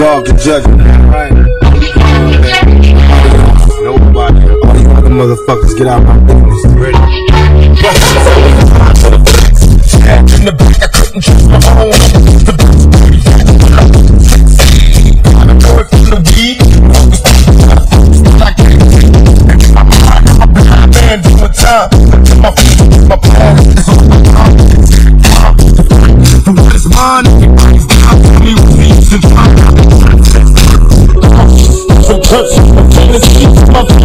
God can judge me. Nobody. All other motherfuckers get out my business. Ready? In the back, I couldn't trust my own.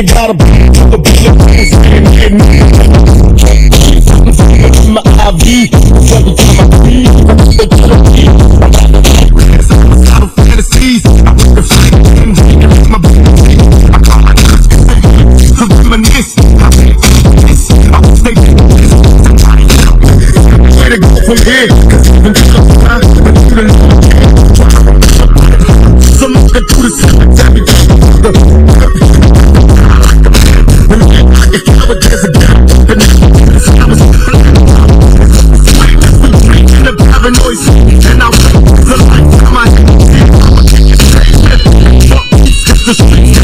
You gotta be bulletproof and get me. My IV, the streets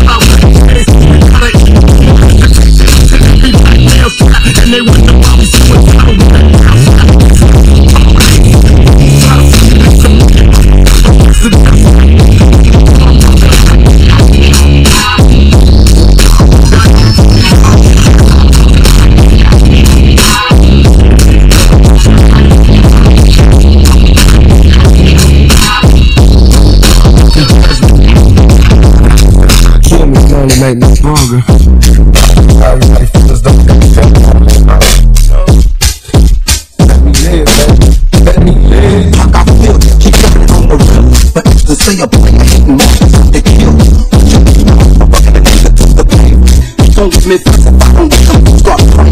make me stronger. Everybody feels the Let me live, baby. Let me live. I feel you. Keep living on the real. But to say a I hate more. They kill you. I'm fucking a nigga to the grave. Don't give me fits if I don't get them. Start praying.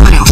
what else?